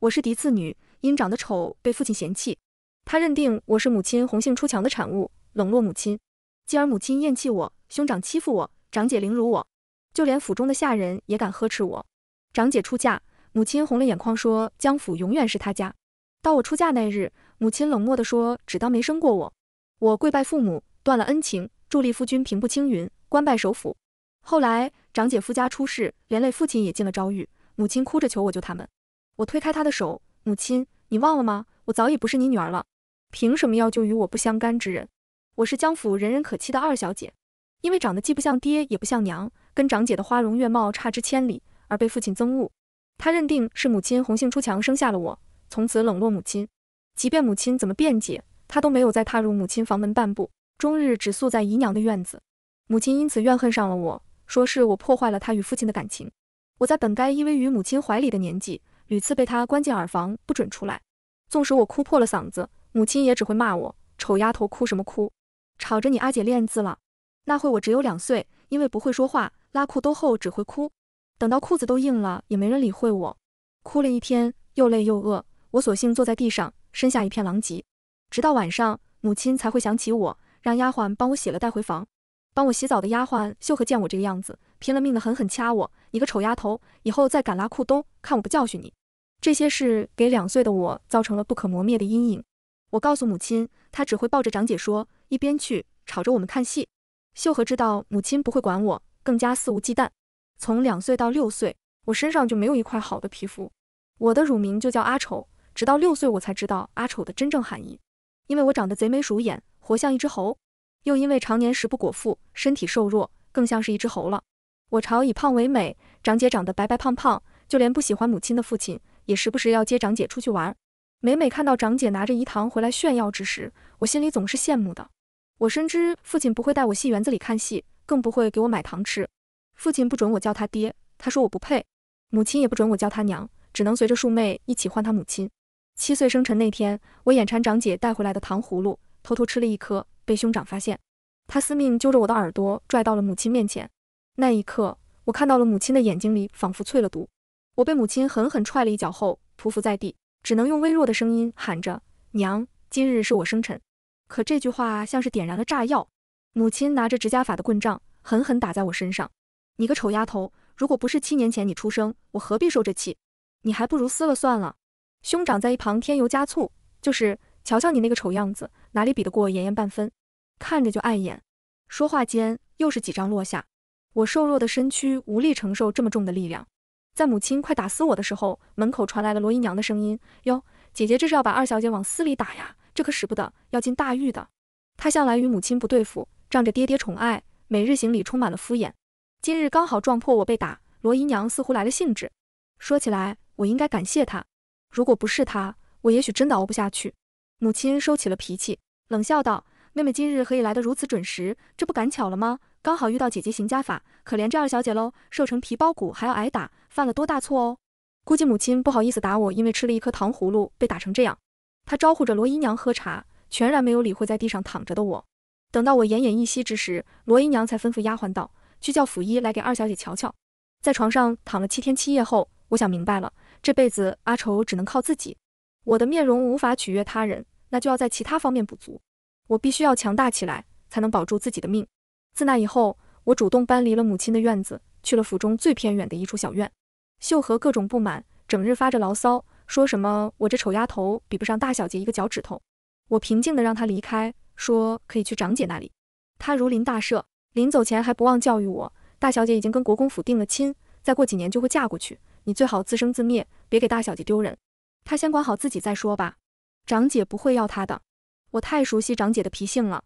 我是嫡次女，因长得丑被父亲嫌弃，他认定我是母亲红杏出墙的产物，冷落母亲，继而母亲厌弃我，兄长欺负我，长姐凌辱我，就连府中的下人也敢呵斥我。长姐出嫁，母亲红了眼眶说江府永远是她家。到我出嫁那日，母亲冷漠地说只当没生过我。我跪拜父母，断了恩情，助力夫君平步青云，官拜首辅。后来长姐夫家出事，连累父亲也进了诏狱，母亲哭着求我救他们。我推开她的手，母亲，你忘了吗？我早已不是你女儿了，凭什么要救与我不相干之人？我是江府人人可欺的二小姐，因为长得既不像爹也不像娘，跟长姐的花容月貌差之千里，而被父亲憎恶。他认定是母亲红杏出墙生下了我，从此冷落母亲。即便母亲怎么辩解，他都没有再踏入母亲房门半步，终日只宿在姨娘的院子。母亲因此怨恨上了我。说是我破坏了他与父亲的感情，我在本该依偎于母亲怀里的年纪，屡次被他关进耳房，不准出来。纵使我哭破了嗓子，母亲也只会骂我丑丫头，哭什么哭？吵着你阿姐练字了。那会我只有两岁，因为不会说话，拉裤兜后只会哭。等到裤子都硬了，也没人理会我。哭了一天，又累又饿，我索性坐在地上，身下一片狼藉。直到晚上，母亲才会想起我，让丫鬟帮我洗了带回房。帮我洗澡的丫鬟秀禾见我这个样子，拼了命的狠狠掐我。你个丑丫头，以后再敢拉裤兜，看我不教训你！这些事给两岁的我造成了不可磨灭的阴影。我告诉母亲，她只会抱着长姐说，一边去吵着我们看戏。秀禾知道母亲不会管我，更加肆无忌惮。从两岁到六岁，我身上就没有一块好的皮肤，我的乳名就叫阿丑。直到六岁，我才知道阿丑的真正含义，因为我长得贼眉鼠眼，活像一只猴。又因为常年食不果腹，身体瘦弱，更像是一只猴了。我朝以胖为美，长姐长得白白胖胖，就连不喜欢母亲的父亲，也时不时要接长姐出去玩。每每看到长姐拿着饴糖回来炫耀之时，我心里总是羡慕的。我深知父亲不会带我戏园子里看戏，更不会给我买糖吃。父亲不准我叫他爹，他说我不配；母亲也不准我叫他娘，只能随着庶妹一起唤他母亲。七岁生辰那天，我眼馋长姐带回来的糖葫芦，偷偷吃了一颗。被兄长发现，他司命揪着我的耳朵拽到了母亲面前。那一刻，我看到了母亲的眼睛里仿佛淬了毒。我被母亲狠狠踹了一脚后，匍匐在地，只能用微弱的声音喊着：“娘，今日是我生辰。”可这句话像是点燃了炸药。母亲拿着执家法的棍杖，狠狠打在我身上。你个丑丫头，如果不是七年前你出生，我何必受这气？你还不如撕了算了。兄长在一旁添油加醋，就是瞧瞧你那个丑样子，哪里比得过妍妍半分？看着就碍眼，说话间又是几掌落下，我瘦弱的身躯无力承受这么重的力量。在母亲快打死我的时候，门口传来了罗姨娘的声音：“哟，姐姐这是要把二小姐往死里打呀？这可使不得，要进大狱的。”她向来与母亲不对付，仗着爹爹宠爱，每日行礼充满了敷衍。今日刚好撞破我被打，罗姨娘似乎来了兴致。说起来，我应该感谢她，如果不是她，我也许真的熬不下去。母亲收起了脾气，冷笑道。妹妹今日何以来得如此准时？这不赶巧了吗？刚好遇到姐姐行家法，可怜这二小姐喽，瘦成皮包骨还要挨打，犯了多大错哦？估计母亲不好意思打我，因为吃了一颗糖葫芦被打成这样。她招呼着罗姨娘喝茶，全然没有理会在地上躺着的我。等到我奄奄一息之时，罗姨娘才吩咐丫鬟道：“去叫府医来给二小姐瞧瞧。”在床上躺了七天七夜后，我想明白了，这辈子阿愁只能靠自己。我的面容无法取悦他人，那就要在其他方面补足。我必须要强大起来，才能保住自己的命。自那以后，我主动搬离了母亲的院子，去了府中最偏远的一处小院。秀禾各种不满，整日发着牢骚，说什么我这丑丫头比不上大小姐一个脚趾头。我平静的让她离开，说可以去长姐那里。她如临大赦，临走前还不忘教育我：大小姐已经跟国公府定了亲，再过几年就会嫁过去，你最好自生自灭，别给大小姐丢人。她先管好自己再说吧，长姐不会要她的。我太熟悉长姐的脾性了，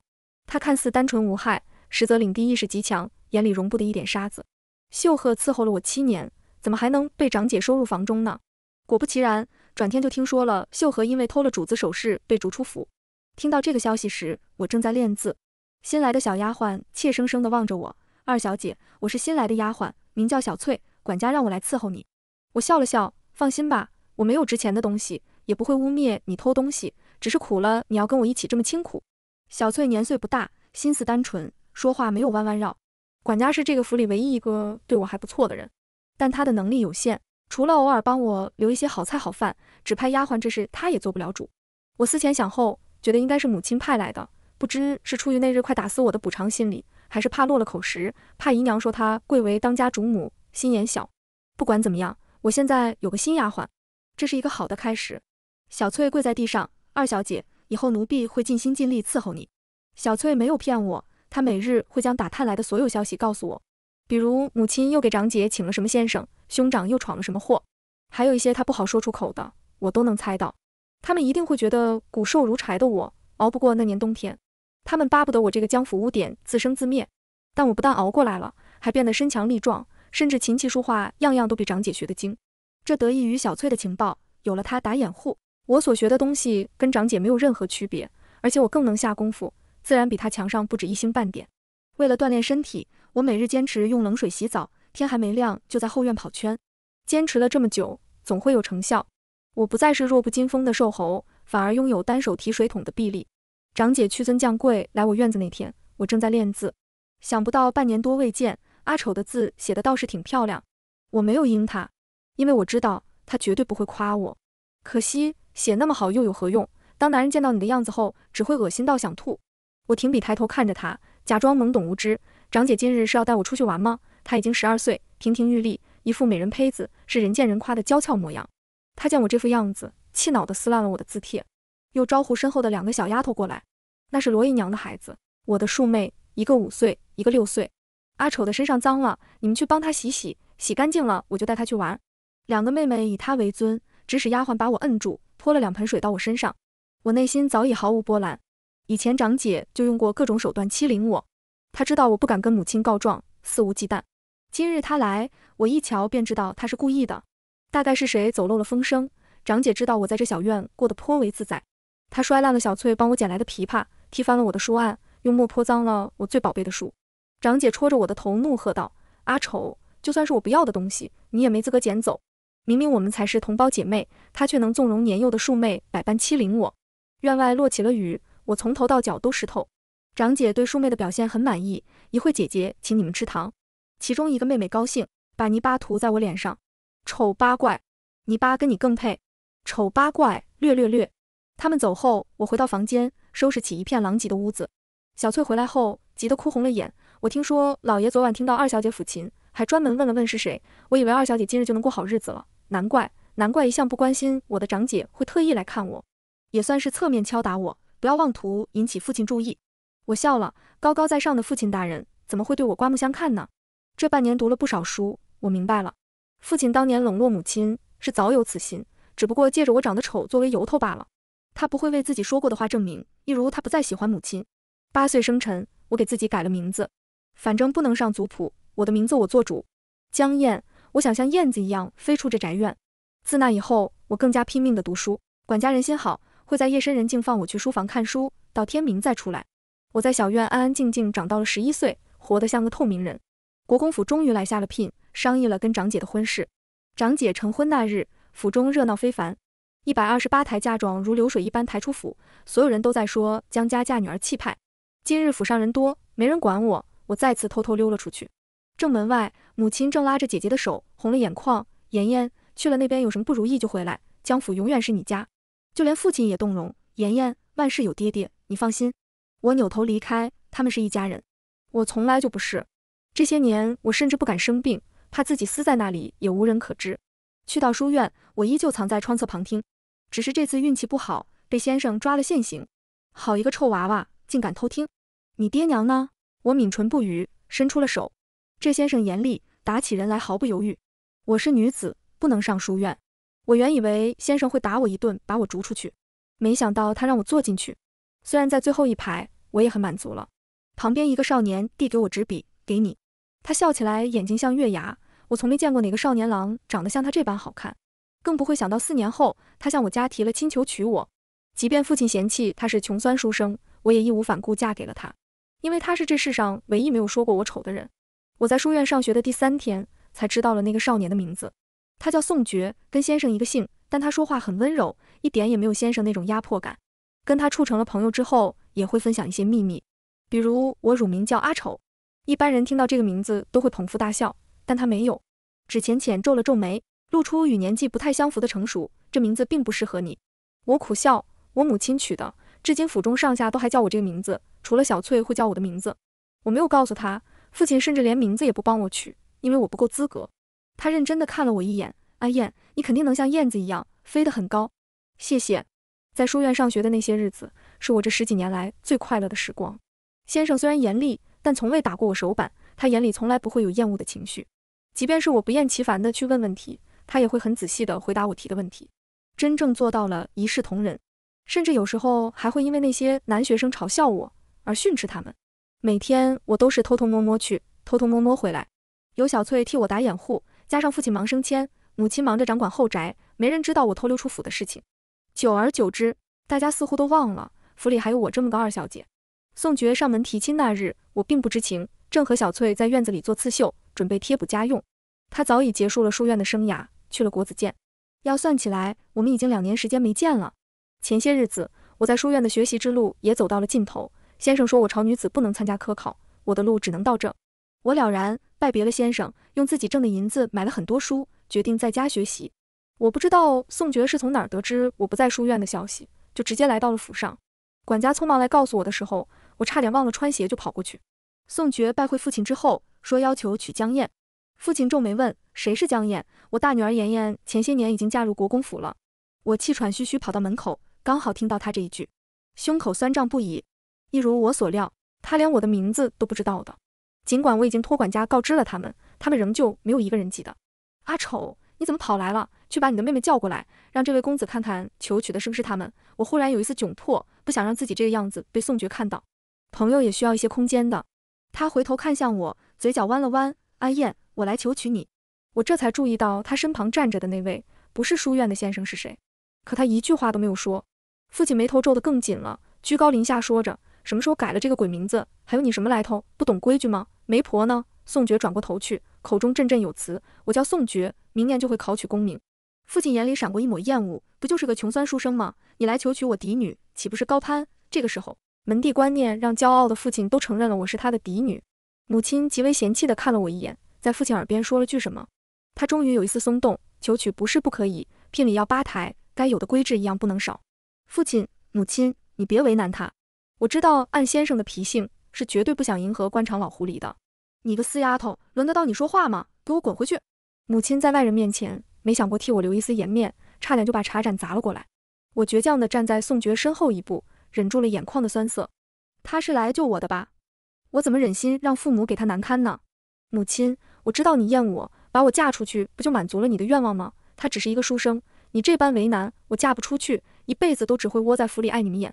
她看似单纯无害，实则领地意识极强，眼里容不得一点沙子。秀禾伺候了我七年，怎么还能被长姐收入房中呢？果不其然，转天就听说了秀禾因为偷了主子首饰被逐出府。听到这个消息时，我正在练字，新来的小丫鬟怯生生地望着我：“二小姐，我是新来的丫鬟，名叫小翠，管家让我来伺候你。”我笑了笑：“放心吧，我没有值钱的东西，也不会污蔑你偷东西。”只是苦了你要跟我一起这么清苦。小翠年岁不大，心思单纯，说话没有弯弯绕。管家是这个府里唯一一个对我还不错的人，但他的能力有限，除了偶尔帮我留一些好菜好饭，指派丫鬟这事他也做不了主。我思前想后，觉得应该是母亲派来的，不知是出于那日快打死我的补偿心理，还是怕落了口实，怕姨娘说她贵为当家主母，心眼小。不管怎么样，我现在有个新丫鬟，这是一个好的开始。小翠跪在地上，二小姐，以后奴婢会尽心尽力伺候你。小翠没有骗我，她每日会将打探来的所有消息告诉我，比如母亲又给长姐请了什么先生，兄长又闯了什么祸，还有一些她不好说出口的，我都能猜到。他们一定会觉得骨瘦如柴的我熬不过那年冬天，他们巴不得我这个江府污点自生自灭。但我不但熬过来了，还变得身强力壮，甚至琴棋书画样样都比长姐学得精。这得益于小翠的情报，有了她打掩护，我所学的东西跟长姐没有任何区别，而且我更能下功夫，自然比她强上不止一星半点。为了锻炼身体，我每日坚持用冷水洗澡，天还没亮就在后院跑圈。坚持了这么久，总会有成效。我不再是弱不禁风的瘦猴，反而拥有单手提水桶的臂力。长姐屈尊降贵来我院子那天，我正在练字，想不到半年多未见，阿丑的字写的倒是挺漂亮。我没有应他，因为我知道他绝对不会夸我。可惜写那么好又有何用？当男人见到你的样子后，只会恶心到想吐。我停笔抬头看着他，假装懵懂无知。长姐今日是要带我出去玩吗？她已经十二岁，亭亭玉立，一副美人胚子，是人见人夸的娇俏模样。她见我这副样子，气恼地撕烂了我的字帖，又招呼身后的两个小丫头过来。那是罗姨娘的孩子，我的庶妹，一个五岁，一个六岁。阿丑的身上脏了，你们去帮他洗洗，洗干净了，我就带他去玩。两个妹妹以他为尊，指使丫鬟把我摁住，泼了两盆水到我身上。我内心早已毫无波澜。以前长姐就用过各种手段欺凌我，她知道我不敢跟母亲告状，肆无忌惮。今日她来，我一瞧便知道她是故意的。大概是谁走漏了风声？长姐知道我在这小院过得颇为自在，她摔烂了小翠帮我捡来的琵琶，踢翻了我的书案，用墨泼脏了我最宝贝的书。长姐戳着我的头怒喝道：“阿丑，就算是我不要的东西，你也没资格捡走。明明我们才是同胞姐妹，她却能纵容年幼的庶妹百般欺凌我。”院外落起了雨，我从头到脚都湿透。长姐对庶妹的表现很满意，一会姐姐请你们吃糖。其中一个妹妹高兴，把泥巴涂在我脸上。丑八怪，泥巴跟你更配。丑八怪，略略略。他们走后，我回到房间，收拾起一片狼藉的屋子。小翠回来后，急得哭红了眼。我听说老爷昨晚听到二小姐抚琴，还专门问了问是谁。我以为二小姐今日就能过好日子了。难怪，难怪一向不关心我的长姐会特意来看我，也算是侧面敲打我，不要妄图引起父亲注意。我笑了，高高在上的父亲大人怎么会对我刮目相看呢？这半年读了不少书，我明白了。父亲当年冷落母亲是早有此心，只不过借着我长得丑作为由头罢了。他不会为自己说过的话证明，一如他不再喜欢母亲。八岁生辰，我给自己改了名字，反正不能上族谱，我的名字我做主。江燕，我想像燕子一样飞出这宅院。自那以后，我更加拼命地读书。管家人心好，会在夜深人静放我去书房看书，到天明再出来。我在小院安安静静长到了十一岁，活得像个透明人。国公府终于来下了聘。商议了跟长姐的婚事。长姐成婚那日，府中热闹非凡，一百二十八台嫁妆如流水一般抬出府，所有人都在说江家嫁女儿气派。今日府上人多，没人管我，我再次偷偷溜了出去。正门外，母亲正拉着姐姐的手，红了眼眶。妍妍，去了那边有什么不如意就回来，江府永远是你家。就连父亲也动容。妍妍，万事有爹爹，你放心。我扭头离开，他们是一家人，我从来就不是。这些年，我甚至不敢生病。怕自己撕在那里也无人可知。去到书院，我依旧藏在窗侧旁听。只是这次运气不好，被先生抓了现行。好一个臭娃娃，竟敢偷听！你爹娘呢？我抿唇不语，伸出了手。这先生严厉，打起人来毫不犹豫。我是女子，不能上书院。我原以为先生会打我一顿，把我逐出去，没想到他让我坐进去。虽然在最后一排，我也很满足了。旁边一个少年递给我纸笔，给你。他笑起来，眼睛像月牙。我从没见过哪个少年郎长得像他这般好看，更不会想到四年后他向我家提了亲，求娶我。即便父亲嫌弃他是穷酸书生，我也义无反顾嫁给了他，因为他是这世上唯一没有说过我丑的人。我在书院上学的第三天，才知道了那个少年的名字，他叫宋觉，跟先生一个姓，但他说话很温柔，一点也没有先生那种压迫感。跟他处成了朋友之后，也会分享一些秘密，比如我乳名叫阿丑，一般人听到这个名字都会捧腹大笑。但他没有，只浅浅皱了皱眉。露出与年纪不太相符的成熟。这名字并不适合你。我苦笑，我母亲取的，至今府中上下都还叫我这个名字，除了小翠会叫我的名字。我没有告诉他，父亲甚至连名字也不帮我取，因为我不够资格。他认真的看了我一眼，阿燕，你肯定能像燕子一样飞得很高。谢谢。在书院上学的那些日子，是我这十几年来最快乐的时光。先生虽然严厉，但从未打过我手板。他眼里从来不会有厌恶的情绪，即便是我不厌其烦的去问问题，他也会很仔细的回答我提的问题。真正做到了一视同仁，甚至有时候还会因为那些男学生嘲笑我而训斥他们。每天我都是偷偷摸摸去，偷偷摸摸回来，有小翠替我打掩护，加上父亲忙升迁，母亲忙着掌管后宅，没人知道我偷溜出府的事情。久而久之，大家似乎都忘了府里还有我这么个二小姐。宋觉上门提亲那日，我并不知情，正和小翠在院子里做刺绣，准备贴补家用。他早已结束了书院的生涯，去了国子监。要算起来，我们已经两年时间没见了。前些日子，我在书院的学习之路也走到了尽头。先生说我朝女子不能参加科考，我的路只能到这。我了然，拜别了先生，用自己挣的银子买了很多书，决定在家学习。我不知道宋觉是从哪儿得知我不在书院的消息，就直接来到了府上。管家匆忙来告诉我的时候，我差点忘了穿鞋就跑过去。宋觉拜会父亲之后，说要求娶江燕。父亲皱眉问：“谁是江燕？”我大女儿妍妍前些年已经嫁入国公府了。我气喘吁吁跑到门口，刚好听到他这一句，胸口酸胀不已。一如我所料，他连我的名字都不知道的。尽管我已经托管家告知了他们，他们仍旧没有一个人记得。阿丑，你怎么跑来了？去把你的妹妹叫过来，让这位公子看看求娶的是不是他们。我忽然有一丝窘迫，不想让自己这个样子被宋珏看到。朋友也需要一些空间的。他回头看向我，嘴角弯了弯。阿燕，我来求娶你。我这才注意到他身旁站着的那位不是书院的先生是谁，可他一句话都没有说。父亲眉头皱得更紧了，居高临下说着：“什么时候改了这个鬼名字？还有你什么来头？不懂规矩吗？媒婆呢？”宋珏转过头去，口中振振有词：“我叫宋珏，明年就会考取功名。”父亲眼里闪过一抹厌恶：“不就是个穷酸书生吗？你来求娶我嫡女，岂不是高攀？”这个时候。门第观念让骄傲的父亲都承认了我是他的嫡女。母亲极为嫌弃地看了我一眼，在父亲耳边说了句什么。他终于有一丝松动。求娶不是不可以，聘礼要八台，该有的规制一样不能少。父亲、母亲，你别为难他。我知道按先生的脾性，是绝对不想迎合官场老狐狸的。你个死丫头，轮得到你说话吗？给我滚回去！母亲在外人面前没想过替我留一丝颜面，差点就把茶盏砸了过来。我倔强地站在宋珏身后一步。忍住了眼眶的酸涩，他是来救我的吧？我怎么忍心让父母给他难堪呢？母亲，我知道你厌我，把我嫁出去不就满足了你的愿望吗？他只是一个书生，你这般为难我，嫁不出去，一辈子都只会窝在府里碍你们眼。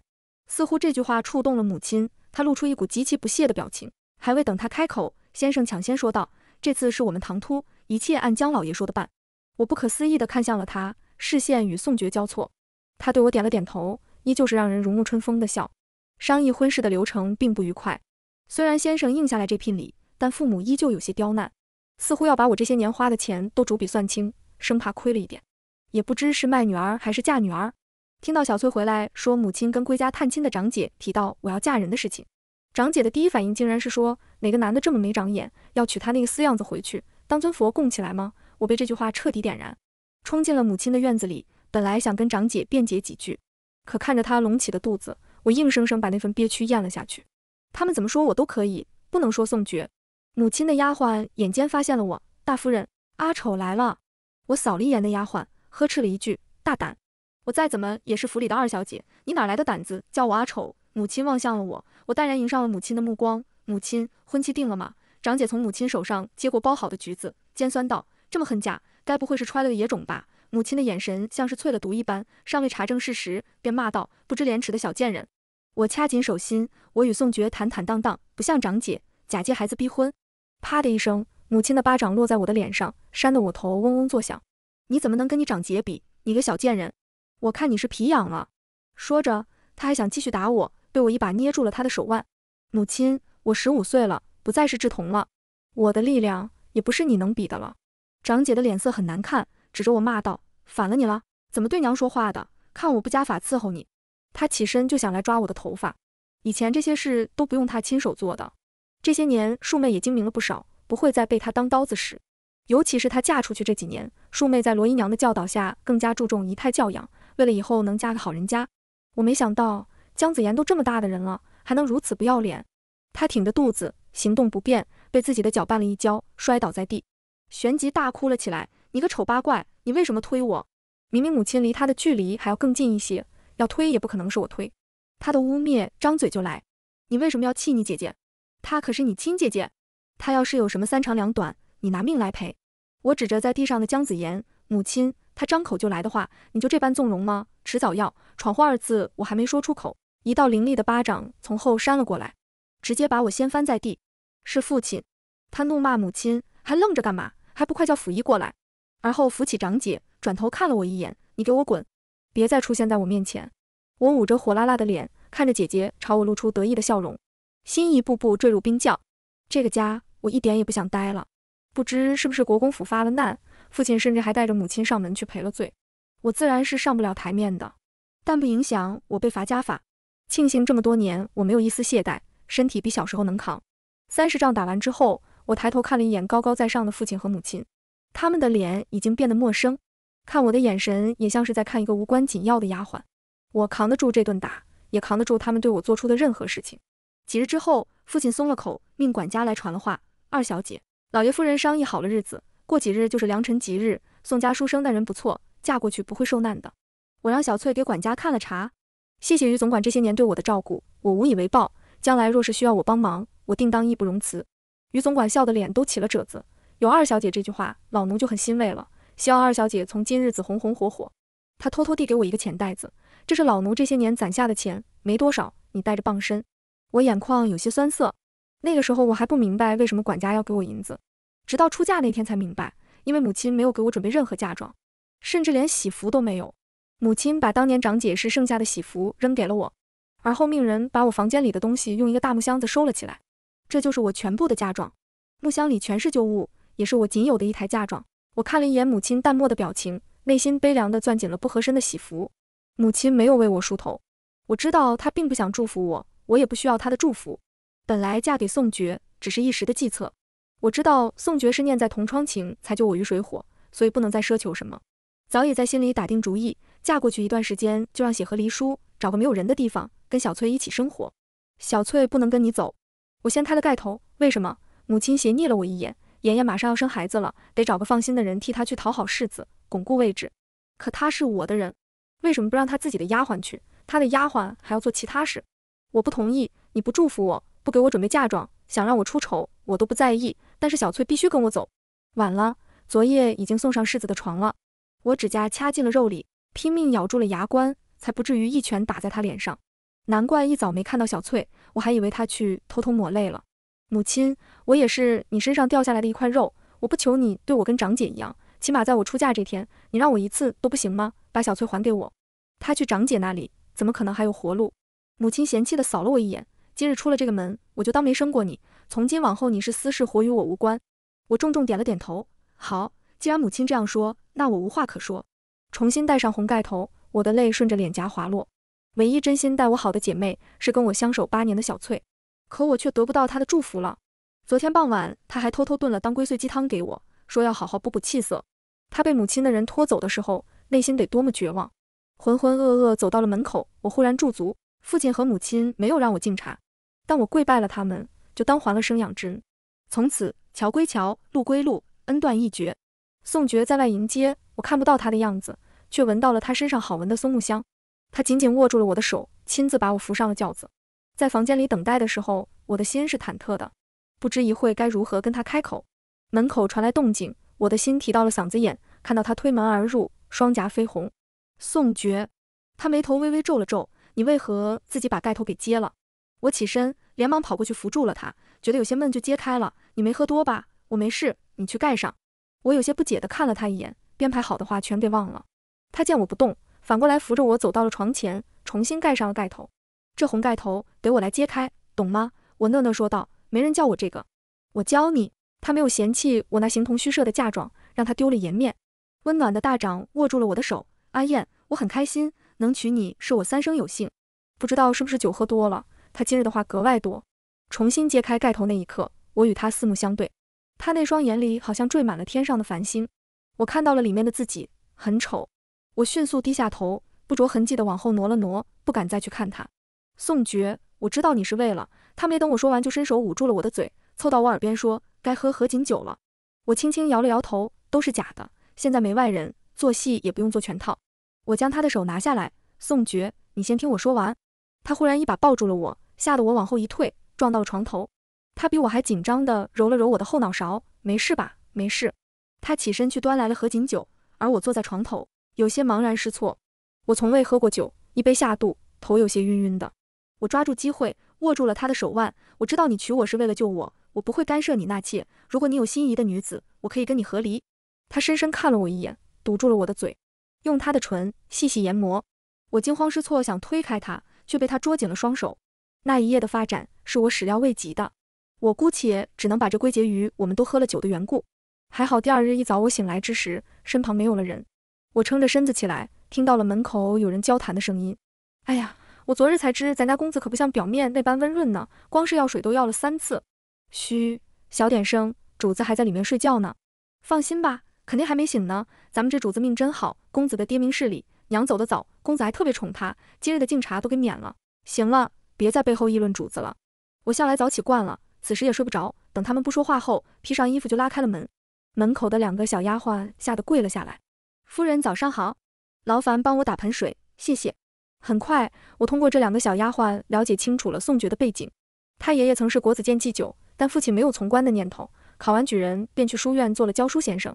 似乎这句话触动了母亲，她露出一股极其不屑的表情。还未等她开口，先生抢先说道：“这次是我们唐突，一切按江老爷说的办。”我不可思议地看向了他，视线与宋珏交错，他对我点了点头。依旧是让人如沐春风的笑。商议婚事的流程并不愉快，虽然先生应下来这聘礼，但父母依旧有些刁难，似乎要把我这些年花的钱都逐笔算清，生怕亏了一点。也不知是卖女儿还是嫁女儿。听到小翠回来说母亲跟归家探亲的长姐提到我要嫁人的事情，长姐的第一反应竟然是说哪个男的这么没长眼，要娶她那个死样子回去当尊佛供起来吗？我被这句话彻底点燃，冲进了母亲的院子里，本来想跟长姐辩解几句。可看着她隆起的肚子，我硬生生把那份憋屈咽了下去。他们怎么说我都可以，不能说宋珏。母亲的丫鬟眼尖发现了我，大夫人，阿丑来了。我扫了一眼那丫鬟，呵斥了一句：“大胆！我再怎么也是府里的二小姐，你哪来的胆子叫我阿丑？”母亲望向了我，我淡然迎上了母亲的目光。母亲，婚期定了吗？长姐从母亲手上接过包好的橘子，尖酸道：“这么恨嫁，该不会是揣了个野种吧？”母亲的眼神像是淬了毒一般，尚未查证事实，便骂道：“不知廉耻的小贱人！”我掐紧手心，我与宋珏坦坦荡荡，不像长姐假借孩子逼婚。啪的一声，母亲的巴掌落在我的脸上，扇得我头嗡嗡作响。你怎么能跟你长姐比？你个小贱人！我看你是皮痒了。说着，他还想继续打我，被我一把捏住了他的手腕。母亲，我十五岁了，不再是稚童了，我的力量也不是你能比的了。长姐的脸色很难看。指着我骂道：“反了你了，怎么对娘说话的？看我不加法伺候你！”他起身就想来抓我的头发。以前这些事都不用他亲手做的，这些年庶妹也精明了不少，不会再被他当刀子使。尤其是她嫁出去这几年，庶妹在罗姨娘的教导下，更加注重仪态教养，为了以后能嫁个好人家。我没想到姜子妍都这么大的人了，还能如此不要脸。她挺着肚子，行动不便，被自己的脚绊了一跤，摔倒在地，旋即大哭了起来：“你个丑八怪，你为什么推我？明明母亲离她的距离还要更近一些，要推也不可能是我推。”她的污蔑，张嘴就来：“你为什么要气你姐姐？她可是你亲姐姐。”她要是有什么三长两短，你拿命来赔！我指着在地上的姜子妍，母亲，他张口就来的话，你就这般纵容吗？迟早要闯祸二字，我还没说出口，一道凌厉的巴掌从后扇了过来，直接把我掀翻在地。是父亲，他怒骂母亲，还愣着干嘛？还不快叫府医过来！而后扶起长姐，转头看了我一眼，你给我滚，别再出现在我面前！我捂着火辣辣的脸，看着姐姐朝我露出得意的笑容，心一步步坠入冰窖。这个家。我一点也不想待了，不知是不是国公府发了难，父亲甚至还带着母亲上门去赔了罪，我自然是上不了台面的，但不影响我被罚家法。庆幸这么多年我没有一丝懈怠，身体比小时候能扛。三十仗打完之后，我抬头看了一眼高高在上的父亲和母亲，他们的脸已经变得陌生，看我的眼神也像是在看一个无关紧要的丫鬟。我扛得住这顿打，也扛得住他们对我做出的任何事情。几日之后，父亲松了口，命管家来传了话。二小姐，老爷夫人商议好了日子，过几日就是良辰吉日。宋家书生那人不错，嫁过去不会受难的。我让小翠给管家看了茶，谢谢于总管这些年对我的照顾，我无以为报。将来若是需要我帮忙，我定当义不容辞。于总管笑得脸都起了褶子，有二小姐这句话，老奴就很欣慰了。希望二小姐从今日子红红火火。他偷偷递给我一个钱袋子，这是老奴这些年攒下的钱，没多少，你带着傍身。我眼眶有些酸涩。那个时候我还不明白为什么管家要给我银子，直到出嫁那天才明白，因为母亲没有给我准备任何嫁妆，甚至连喜服都没有。母亲把当年长姐是剩下的喜服扔给了我，而后命人把我房间里的东西用一个大木箱子收了起来，这就是我全部的嫁妆。木箱里全是旧物，也是我仅有的一台嫁妆。我看了一眼母亲淡漠的表情，内心悲凉地攥紧了不合身的喜服。母亲没有为我梳头，我知道她并不想祝福我，我也不需要她的祝福。本来嫁给宋珏只是一时的计策，我知道宋珏是念在同窗情才救我于水火，所以不能再奢求什么。早已在心里打定主意，嫁过去一段时间就让写和离书，找个没有人的地方跟小翠一起生活。小翠不能跟你走，我掀开了盖头。为什么？母亲斜睨了我一眼，妍妍马上要生孩子了，得找个放心的人替她去讨好世子，巩固位置。可她是我的人，为什么不让她自己的丫鬟去？她的丫鬟还要做其他事，我不同意。你不祝福我。不给我准备嫁妆，想让我出丑，我都不在意。但是小翠必须跟我走。晚了，昨夜已经送上世子的床了。我指甲掐进了肉里，拼命咬住了牙关，才不至于一拳打在他脸上。难怪一早没看到小翠，我还以为她去偷偷抹泪了。母亲，我也是你身上掉下来的一块肉。我不求你对我跟长姐一样，起码在我出嫁这天，你让我一次都不行吗？把小翠还给我。她去长姐那里，怎么可能还有活路？母亲嫌弃的扫了我一眼。今日出了这个门，我就当没生过你。从今往后，你是私事，活与我无关。我重重点了点头。好，既然母亲这样说，那我无话可说。重新戴上红盖头，我的泪顺着脸颊滑落。唯一真心待我好的姐妹，是跟我相守八年的小翠，可我却得不到她的祝福了。昨天傍晚，她还偷偷炖了当归碎鸡汤给我，说要好好补补气色。她被母亲的人拖走的时候，内心得多么绝望！浑浑噩噩走到了门口，我忽然驻足。父亲和母亲没有让我敬茶，但我跪拜了他们，就当还了生养之恩。从此桥归桥，路归路，恩断义绝。宋珏在外迎接，我看不到他的样子，却闻到了他身上好闻的松木香。他紧紧握住了我的手，亲自把我扶上了轿子。在房间里等待的时候，我的心是忐忑的，不知一会该如何跟他开口。门口传来动静，我的心提到了嗓子眼，看到他推门而入，双颊绯红。宋珏，他眉头微微皱了皱。你为何自己把盖头给揭了？我起身，连忙跑过去扶住了他，觉得有些闷，就揭开了。你没喝多吧？我没事，你去盖上。我有些不解地看了他一眼，编排好的话全给忘了。他见我不动，反过来扶着我走到了床前，重新盖上了盖头。这红盖头得我来揭开，懂吗？我讷讷说道。没人叫我这个，我教你。他没有嫌弃我那形同虚设的嫁妆，让他丢了颜面。温暖的大掌握住了我的手。阿燕，我很开心。能娶你是我三生有幸，不知道是不是酒喝多了，他今日的话格外多。重新揭开盖头那一刻，我与他四目相对，他那双眼里好像缀满了天上的繁星，我看到了里面的自己，很丑。我迅速低下头，不着痕迹地往后挪了挪，不敢再去看他。宋觉，我知道你是为了……他没等我说完，就伸手捂住了我的嘴，凑到我耳边说：“该喝合卺酒了。”我轻轻摇了摇头，都是假的。现在没外人，做戏也不用做全套。我将他的手拿下来，宋觉，你先听我说完。他忽然一把抱住了我，吓得我往后一退，撞到了床头。他比我还紧张地揉了揉我的后脑勺，没事吧？没事。他起身去端来了合卺酒，而我坐在床头，有些茫然失措。我从未喝过酒，一杯下肚，头有些晕晕的。我抓住机会，握住了他的手腕。我知道你娶我是为了救我，我不会干涉你纳妾。如果你有心仪的女子，我可以跟你和离。他深深看了我一眼，堵住了我的嘴，用他的唇细细研磨。我惊慌失措，想推开他，却被他捉紧了双手。那一夜的发展是我始料未及的。我姑且只能把这归结于我们都喝了酒的缘故。还好第二日一早我醒来之时，身旁没有了人。我撑着身子起来，听到了门口有人交谈的声音。哎呀，我昨日才知咱家公子可不像表面那般温润呢，光是药水都要了三次。嘘，小点声，主子还在里面睡觉呢。放心吧，肯定还没醒呢。咱们这主子命真好，公子的爹明事理，娘走得早，公子还特别宠她，今日的敬茶都给免了。行了，别在背后议论主子了。我向来早起惯了。此时也睡不着，等他们不说话后，披上衣服就拉开了门。门口的两个小丫鬟吓得跪了下来。夫人早上好，劳烦帮我打盆水，谢谢。很快，我通过这两个小丫鬟了解清楚了宋觉的背景。他爷爷曾是国子监祭酒，但父亲没有从官的念头，考完举人便去书院做了教书先生。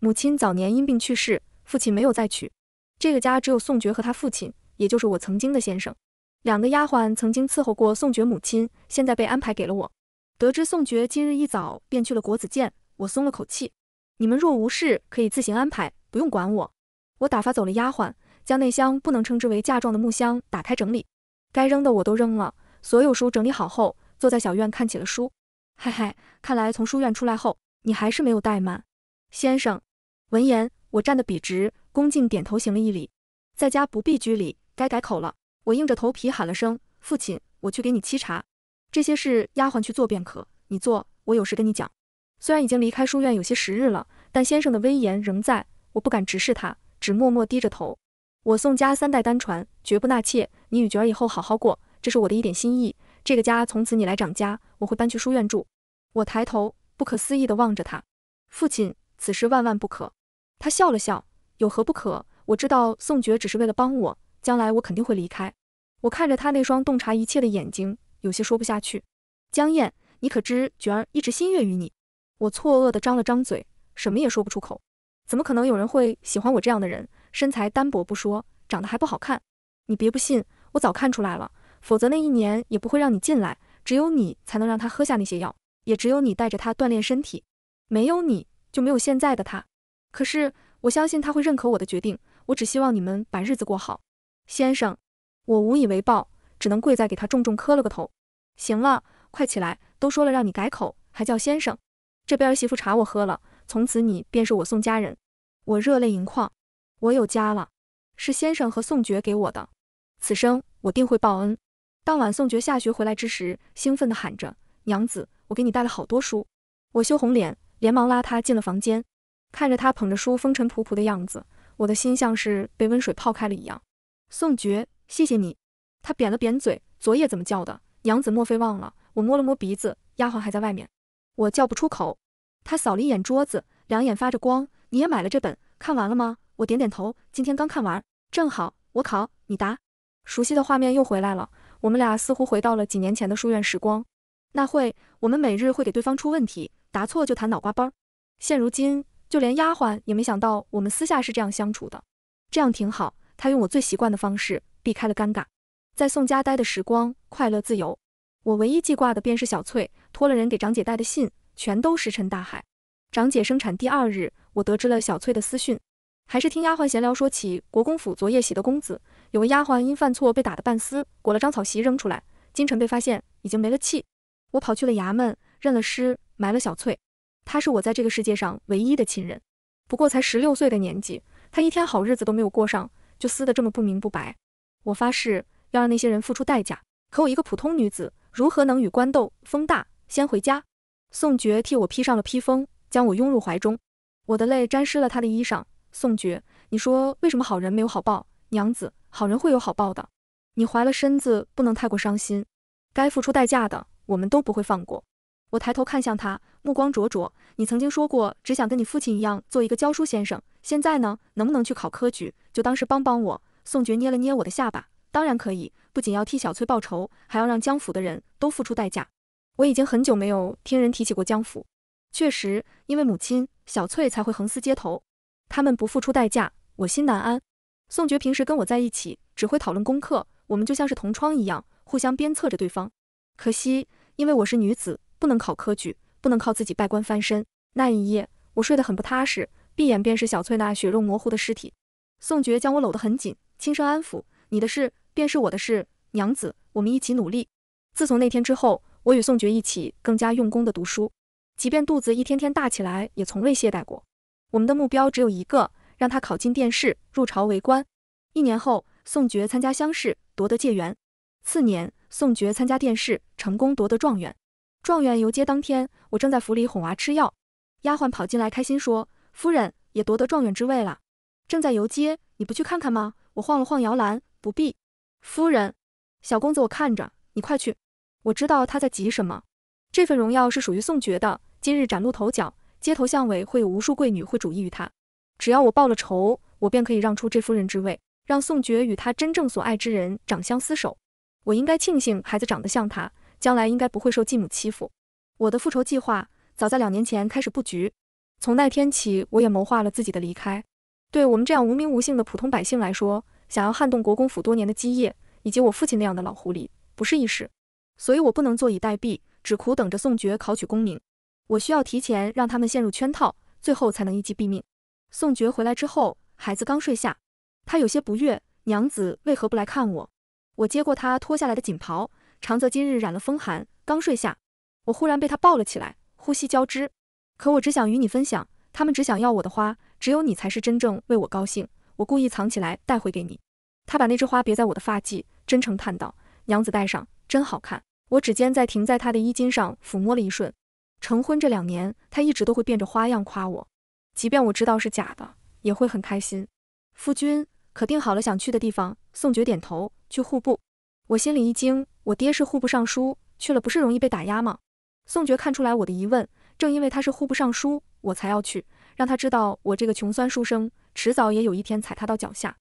母亲早年因病去世，父亲没有再娶。这个家只有宋觉和他父亲，也就是我曾经的先生。两个丫鬟曾经伺候过宋觉母亲，现在被安排给了我。得知宋觉今日一早便去了国子监，我松了口气。你们若无事，可以自行安排，不用管我。我打发走了丫鬟，将那箱不能称之为嫁妆的木箱打开整理，该扔的我都扔了。所有书整理好后，坐在小院看起了书。嗨嗨，看来从书院出来后，你还是没有怠慢，先生。闻言，我站得笔直，恭敬点头行了一礼。在家不必拘礼，该改口了。我硬着头皮喊了声：“父亲，我去给你沏茶。”这些事丫鬟去做便可，你做，我有事跟你讲。虽然已经离开书院有些时日了，但先生的威严仍在，我不敢直视他，只默默低着头。我宋家三代单传，绝不纳妾。你与角儿以后好好过，这是我的一点心意。这个家从此你来掌家，我会搬去书院住。我抬头，不可思议地望着他，父亲，此事万万不可。他笑了笑，有何不可？我知道宋觉只是为了帮我，将来我肯定会离开。我看着他那双洞察一切的眼睛。有些说不下去，江燕，你可知觉儿一直心悦于你？我错愕地张了张嘴，什么也说不出口。怎么可能有人会喜欢我这样的人？身材单薄不说，长得还不好看。你别不信，我早看出来了，否则那一年也不会让你进来。只有你才能让他喝下那些药，也只有你带着他锻炼身体。没有你就没有现在的他。可是我相信他会认可我的决定。我只希望你们把日子过好，先生。我无以为报。只能跪在给他重重磕了个头。行了，快起来！都说了让你改口，还叫先生。这杯儿媳妇茶我喝了，从此你便是我宋家人。我热泪盈眶，我有家了，是先生和宋觉给我的，此生我定会报恩。当晚宋觉下学回来之时，兴奋地喊着：“娘子，我给你带了好多书。”我羞红脸，连忙拉他进了房间。看着他捧着书风尘仆仆的样子，我的心像是被温水泡开了一样。宋觉，谢谢你。他扁了扁嘴，昨夜怎么叫的？娘子莫非忘了？我摸了摸鼻子，丫鬟还在外面，我叫不出口。他扫了一眼桌子，两眼发着光。你也买了这本，看完了吗？我点点头，今天刚看完，正好我考你答。熟悉的画面又回来了，我们俩似乎回到了几年前的书院时光。那会，我们每日会给对方出问题，答错就弹脑瓜崩。现如今，就连丫鬟也没想到我们私下是这样相处的，这样挺好。他用我最习惯的方式避开了尴尬。在宋家待的时光快乐自由，我唯一记挂的便是小翠托了人给长姐带的信，全都石沉大海。长姐生产第二日，我得知了小翠的私讯，还是听丫鬟闲聊说起国公府昨夜喜的公子，有位丫鬟因犯错被打得半死，裹了张草席扔出来，今晨被发现已经没了气。我跑去了衙门，认了尸，埋了小翠。她是我在这个世界上唯一的亲人，不过才十六岁的年纪，她一天好日子都没有过上，就撕得这么不明不白。我发誓。要让那些人付出代价，可我一个普通女子，如何能与官斗？风大，先回家。宋觉替我披上了披风，将我拥入怀中。我的泪沾湿了他的衣裳。宋觉，你说为什么好人没有好报？娘子，好人会有好报的。你怀了身子，不能太过伤心。该付出代价的，我们都不会放过。我抬头看向他，目光灼灼。你曾经说过，只想跟你父亲一样做一个教书先生。现在呢，能不能去考科举？就当是帮帮我。宋觉捏了捏我的下巴，当然可以。不仅要替小翠报仇，还要让江府的人都付出代价。我已经很久没有听人提起过江府。确实，因为母亲小翠才会横尸街头。他们不付出代价，我心难安。宋觉平时跟我在一起，只会讨论功课，我们就像是同窗一样，互相鞭策着对方。可惜，因为我是女子。不能考科举，不能靠自己拜官翻身。那一夜，我睡得很不踏实，闭眼便是小翠那血肉模糊的尸体。宋觉将我搂得很紧，轻声安抚：“你的事便是我的事，娘子，我们一起努力。”自从那天之后，我与宋觉一起更加用功的读书，即便肚子一天天大起来，也从未懈怠过。我们的目标只有一个，让他考进殿试，入朝为官。一年后，宋觉参加乡试，夺得解元。次年，宋觉参加殿试，成功夺得状元。状元游街当天，我正在府里哄娃吃药，丫鬟跑进来，开心说：“夫人也夺得状元之位了。”正在游街，你不去看看吗？我晃了晃摇篮，不必。夫人，小公子我看着，你快去。我知道他在急什么。这份荣耀是属于宋爵的，今日崭露头角，街头巷尾会有无数贵女会主意于他。只要我报了仇，我便可以让出这夫人之位，让宋爵与他真正所爱之人长相厮守。我应该庆幸孩子长得像他。将来应该不会受继母欺负。我的复仇计划早在两年前开始布局，从那天起，我也谋划了自己的离开。对我们这样无名无姓的普通百姓来说，想要撼动国公府多年的基业，以及我父亲那样的老狐狸，不是易事。所以我不能坐以待毙，只苦等着宋爵考取功名。我需要提前让他们陷入圈套，最后才能一击毙命。宋爵回来之后，孩子刚睡下，他有些不悦，娘子为何不来看我？我接过他脱下来的锦袍。长泽今日染了风寒，刚睡下，我忽然被他抱了起来，呼吸交织。可我只想与你分享，他们只想要我的花，只有你才是真正为我高兴。我故意藏起来带回给你。他把那枝花别在我的发髻，真诚叹道：“娘子戴上，真好看。”我指尖在停在他的衣襟上抚摸了一瞬。成婚这两年，他一直都会变着花样夸我，即便我知道是假的，也会很开心。夫君可定好了想去的地方？宋觉点头，去户部。我心里一惊。我爹是户部尚书，去了不是容易被打压吗？宋觉看出来我的疑问，正因为他是户部尚书，我才要去，让他知道我这个穷酸书生，迟早也有一天踩他到脚下。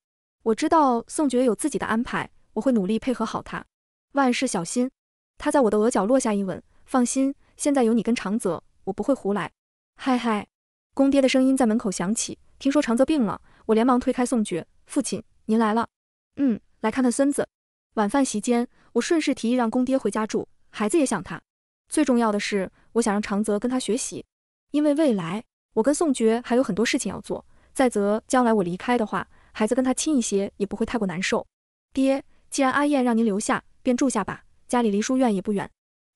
我知道宋觉有自己的安排，我会努力配合好他，万事小心。他在我的额角落下一吻，放心，现在有你跟长泽，我不会胡来。嗨嗨，公爹的声音在门口响起，听说长泽病了，我连忙推开宋觉，父亲您来了。嗯，来看看孙子。晚饭席间，我顺势提议让公爹回家住，孩子也想他。最重要的是，我想让长泽跟他学习，因为未来我跟宋觉还有很多事情要做。再则，将来我离开的话，孩子跟他亲一些也不会太过难受。爹，既然阿燕让您留下，便住下吧，家里离书院也不远。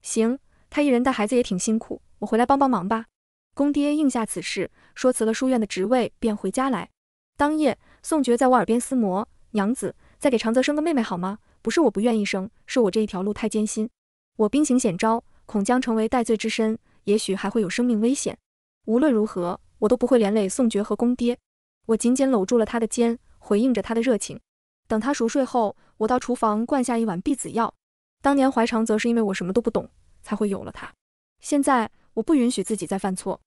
行，他一人带孩子也挺辛苦，我回来帮帮忙吧。公爹应下此事，说辞了书院的职位，便回家来。当夜，宋觉在我耳边厮磨：“娘子，再给长泽生个妹妹好吗？”不是我不愿意生，是我这一条路太艰辛。我兵行险招，恐将成为戴罪之身，也许还会有生命危险。无论如何，我都不会连累宋爵和公爹。我紧紧搂住了他的肩，回应着他的热情。等他熟睡后，我到厨房灌下一碗避子药。当年怀长则是因为我什么都不懂，才会有了他。现在我不允许自己再犯错。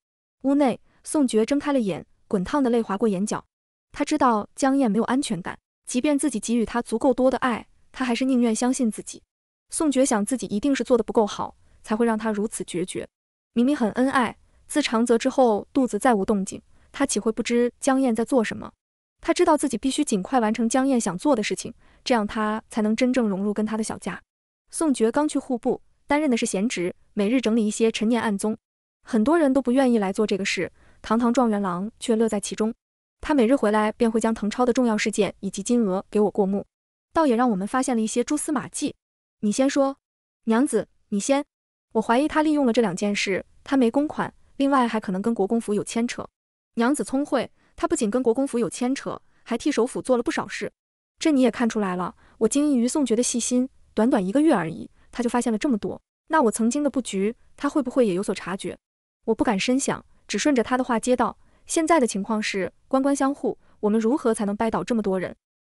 屋内，宋爵睁开了眼，滚烫的泪划过眼角。他知道江燕没有安全感，即便自己给予他足够多的爱。他还是宁愿相信自己。宋觉想自己一定是做的不够好，才会让他如此决绝。明明很恩爱，自长泽之后肚子再无动静，他岂会不知江燕在做什么？他知道自己必须尽快完成江燕想做的事情，这样他才能真正融入跟他的小家。宋觉刚去户部，担任的是闲职，每日整理一些陈年案宗。很多人都不愿意来做这个事，堂堂状元郎却乐在其中。他每日回来便会将誊抄的重要事件以及金额给我过目。倒也让我们发现了一些蛛丝马迹。你先说，娘子，你先。我怀疑他利用了这两件事，他没公款，另外还可能跟国公府有牵扯。娘子聪慧，他不仅跟国公府有牵扯，还替首府做了不少事。这你也看出来了。我惊异于宋觉的细心，短短一个月而已，他就发现了这么多。那我曾经的布局，他会不会也有所察觉？我不敢深想，只顺着他的话接道：现在的情况是官官相护，我们如何才能掰倒这么多人？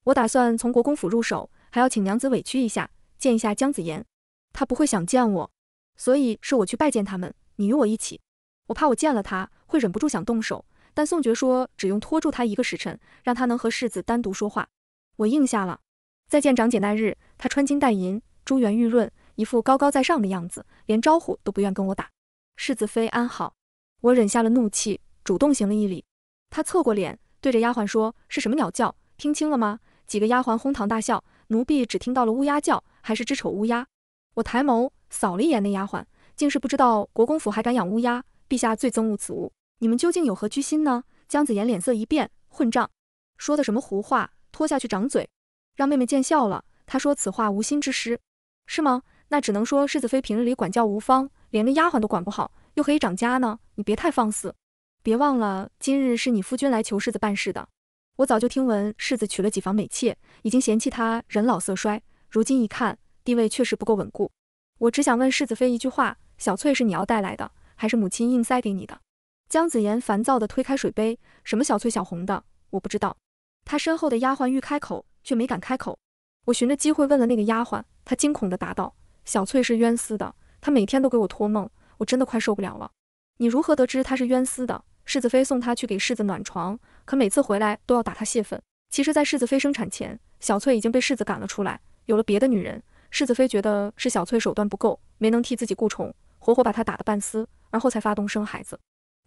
我打算从国公府入手，还要请娘子委屈一下，见一下姜子言。他不会想见我，所以是我去拜见他们。你与我一起，我怕我见了他会忍不住想动手。但宋觉说只用拖住他一个时辰，让他能和世子单独说话。我应下了。再见长姐那日，他穿金戴银，珠圆玉润，一副高高在上的样子，连招呼都不愿跟我打。世子妃安好。我忍下了怒气，主动行了一礼。他侧过脸，对着丫鬟说：“是什么鸟叫？听清了吗？”几个丫鬟哄堂大笑。奴婢只听到了乌鸦叫，还是只丑乌鸦。我抬眸扫了一眼那丫鬟，竟是不知道国公府还敢养乌鸦。陛下最憎恶此物，你们究竟有何居心呢？姜子言脸色一变，混账，说的什么胡话？拖下去掌嘴，让妹妹见笑了。她说此话无心之失，是吗？那只能说世子妃平日里管教无方，连个丫鬟都管不好，又何以长家呢？你别太放肆，别忘了今日是你夫君来求世子办事的。我早就听闻世子娶了几房美妾，已经嫌弃他人老色衰，如今一看。地位确实不够稳固，我只想问世子妃一句话：小翠是你要带来的，还是母亲硬塞给你的？姜子言烦躁地推开水杯，什么小翠小红的，我不知道。他身后的丫鬟欲开口，却没敢开口。我寻着机会问了那个丫鬟，她惊恐地答道：小翠是冤丝的，她每天都给我托梦，我真的快受不了了。你如何得知她是冤丝的？世子妃送她去给世子暖床，可每次回来都要打她泄愤。其实，在世子妃生产前，小翠已经被世子赶了出来，有了别的女人。世子妃觉得是小翠手段不够，没能替自己顾宠，活活把她打得半死，而后才发动生孩子。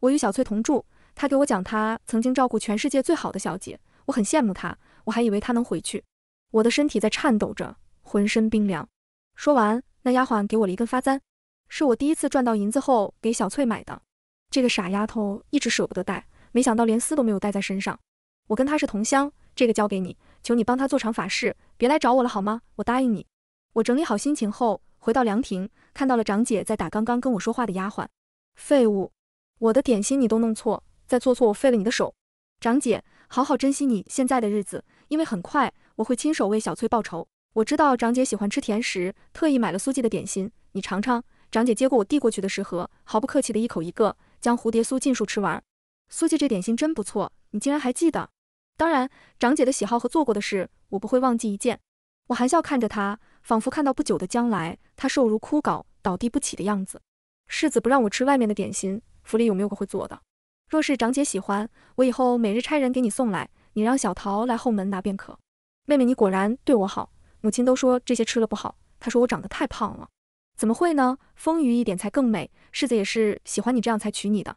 我与小翠同住，她给我讲她曾经照顾全世界最好的小姐，我很羡慕她，我还以为她能回去。我的身体在颤抖着，浑身冰凉。说完，那丫鬟给我了一根发簪，是我第一次赚到银子后给小翠买的。这个傻丫头一直舍不得戴，没想到连丝都没有带在身上。我跟她是同乡，这个交给你，求你帮她做场法事，别来找我了好吗？我答应你。我整理好心情后，回到凉亭，看到了长姐在打刚刚跟我说话的丫鬟。废物，我的点心你都弄错，再做错我废了你的手。长姐，好好珍惜你现在的日子，因为很快我会亲手为小翠报仇。我知道长姐喜欢吃甜食，特意买了苏记的点心，你尝尝。长姐接过我递过去的食盒，毫不客气的一口一个，将蝴蝶酥尽数吃完。苏记这点心真不错，你竟然还记得。当然，长姐的喜好和做过的事，我不会忘记一件。我含笑看着她。仿佛看到不久的将来，他瘦如枯槁、倒地不起的样子。世子不让我吃外面的点心，府里有没有个会做的？若是长姐喜欢，我以后每日差人给你送来，你让小桃来后门拿便可。妹妹，你果然对我好。母亲都说这些吃了不好，她说我长得太胖了。怎么会呢？丰腴一点才更美。世子也是喜欢你这样才娶你的。